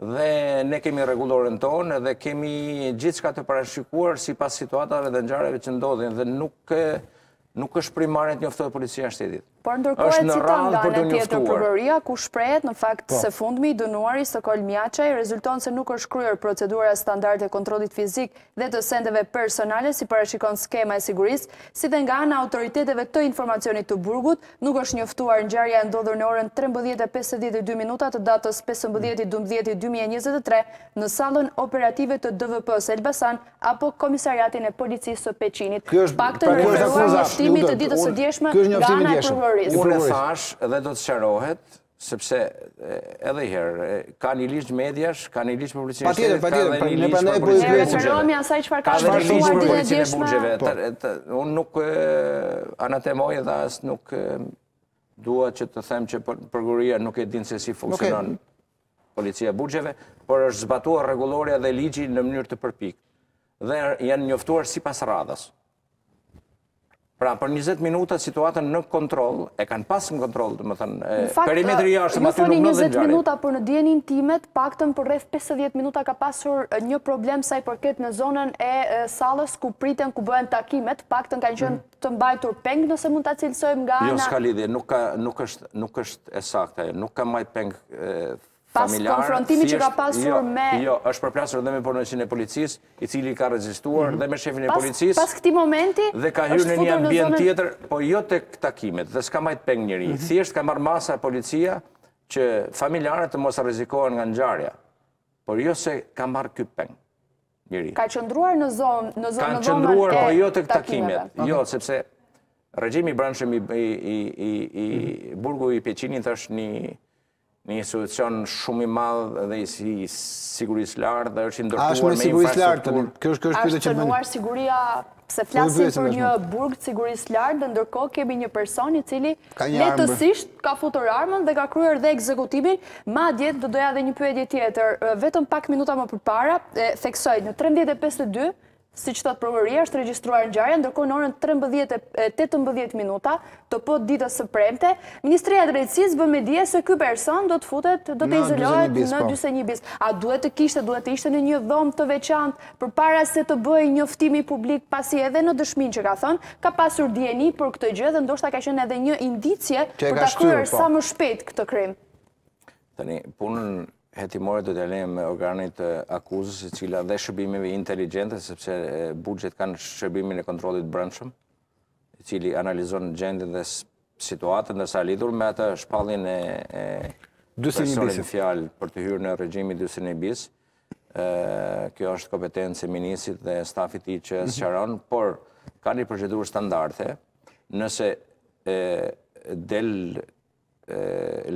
Dhe ne kemi rregulloren tonë dhe kemi gjithçka të parashikuar sipas situatave dhe ngjarjeve që ndodhin dhe nuk nuk është primare të njoftohet Policia e Shtetit. Por ndërkohë e citon nga ana tjetër Prokuroria ku shprehet në fakt se fundmi i dënuari Sokol Mjaçaj rezulton se nuk është kryer procedura standarde e kontrollit fizik dhe të sendeve personale si parashikon skema e sigurisë, si dhe nga ana e autoriteteve të informacionit të burgut, nuk është njoftuar ngjarja e ndodhur në orën trembëdhjetë e pesëdhjetë e dy minuta të datës pesëmbëdhjetë i dymbëdhjeti dy mijë e njëzet e tre në sallën operative të DVP-së Elbasan apo Komisariatin e Policisë së Peqinit, të paktën referuar njoftimit të ditës së djeshme nga ana e Prokurorisë. Unë e thashë dhe do të sqarohet, sepse edhe një herë, ka një ligj mediash, ka një ligj për policinë e shtetit, ka dhe një ligj për policinë e burgjeve. Referohemi asaj çfarë ka shkruar dhe një policinë e burgjeve. Po. Unë nuk anatemoj dhe as nuk dua që të them që prokuroria nuk e din se si funksionon policia e burgjeve, por është zbatuar rregullorja dhe ligji në mënyrë të përpiktë. Dhe janë njoftuar sipas radhës. Pra, për 20 minuta situatën në kontroll, e kanë pasë në kontroll, domethënë, perimetri jashtë, m'aty në vendngjarje. 20 minuta por në dijeninë time, të paktën për rreth 50 minuta ka pasur një problem sa i përket në zonën e sallës ku priten, ku bëhen takimet, paktën kanë qenë mhm. të mbajtur peng nëse mund ta cilësojmë nga jo, ana... Jo, s'ka lidhje, nuk është e saktë, nuk ka mbajt peng Pas konfrontimit që ka pasur me... Jo, është përplasur edhe me punonjësin e policisë, i cili ka rezistuar dhe me shefin e policisë... Pas këtij momenti, është futur në zonën... Dhe ka hyrë në një ambient tjetër, po jo te takimet, dhe s'ka mbajt peng njeri. Thjesht ka marrë masa policia që familjarët të mos rrezikohen nga ngjarja, por jo se ka marrë ky peng njeri. Ka qëndruar në zonën e takimeve? Ka qëndruar, po jo te takimet. Jo, sepse regjimi i brendshëm burgu i Peqinit është një Një institucion shumë i madh dhe i sigurisë lartë, është i ndërtuar me infrastrukturë. Kjo është pyetja që bëni. A është cenuar siguria, sepse flasim për një burg të sigurisë lartë dhe ndërkohë kemi një person i cili lehtësisht ka futur armën dhe ka kryer dhe ekzekutimin, madje do doja edhe një pyetje tjetër, vetëm pak minuta më përpara theksoj në trembëdhjetë e pesëdhjetë e dy Siç thotë prokuroria, është regjistruar ngjarja, ndërkohë në orën 13 e 18 minuta të po ditës së premte, Ministria e Drejtësisë bën me dije se ky person do të futet, do të izolohet në 41 po. bis. A duhet të kishte, duhet të ishte në një dhomë të veçantë përpara se të bëhej njoftimi publik, pasi edhe në dëshminë që ka dhënë, ka pasur dijeni për këtë gjë dhe ndoshta ka qenë edhe një indicie për ta kryer po. sa më shpejt këtë krim. Tani, punën Hetimore do t'ia lejmë organit të akuzës, e cila dhe shërbimeve inteligjente, sepse burgjet kanë shërbimin e kontrollit brendshëm, i cili analizon gjendjen dhe situatën, ndërsa lidhur me atë shpalljen e personit në fjalë për të hyrë në regjimin dyzet e një bis, kjo është kompetencë e ministrit dhe stafit të tij që mhm. sqaron, por ka një procedurë standarde, nëse del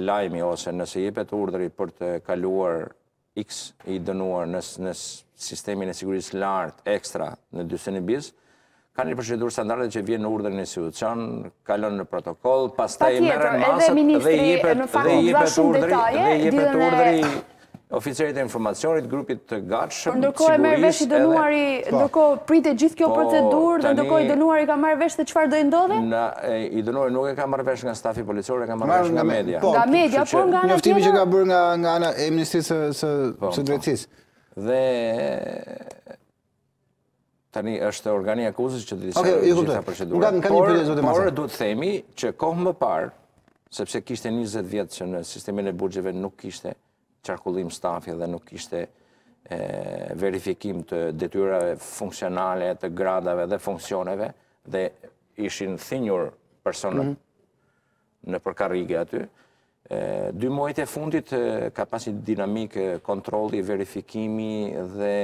lajmi ose nëse jepet urdhri për të kaluar X i dënuar në, në sistemin e sigurisë lartë ekstra në dyzet e një bis, ka një procedurë standarde që vjen urdhri në institucion, kalon në protokoll, pastaj i merren masat dhe i jepet dhe i jepet urdhri, dhe i jepet urdhri Oficerit të informacionit, grupit të gatshëm, Por ndërkohë e merr vesh i dënuari, po. ndërkohë pritet gjithë kjo po, procedurë, dhe ndërkohë i dënuari ka marrë vesh se çfarë do i ndodhë? I dënuari nuk e ka marrë vesh nga stafi policor, e ka marrë vesh nga media. Po, nga media, po nga ana tjetër? që ka bërë nga ana e Ministrisë së Drejtësisë. Dhe Tani është organi i akuzës që të dijë okay, gjitha procedurat. Nga, por, një zote por duhet të themi që kohë më parë, sepse kishte 20 vjet që në sistemin e burgjeve nuk kishte qarkullim stafi dhe nuk kishte e, verifikim të detyrave funksionale, të gradave dhe funksioneve dhe ishin thinjur personat mm -hmm. nëpër karrige aty. Dy muajt e fundit ka pas një dinamikë kontrolli, verifikimi dhe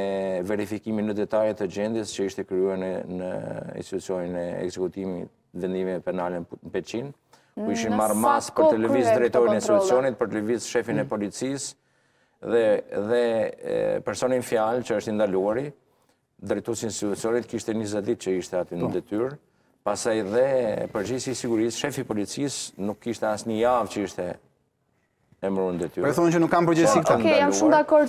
verifikimi në detaje të gjendjes që ishte krijuar në institucionin e ekzekutimit vendimeve penale në Peqin, ku ishin marrë masë për të lëviz drejtorin e institucionit, për të lëviz shefin e mm. policisë dhe personin në fjalë që është i ndaluari, Drejtuesi i institucionit kishte 20 ditë që ishte aty në po. detyrë, pastaj dhe përgjegjësi i sigurisë, shefi i policisë nuk kishte asnjë javë që ishte emru në detyrë. Pra thoni që nuk kanë përgjegjësi këta. Oke, jam shumë dakord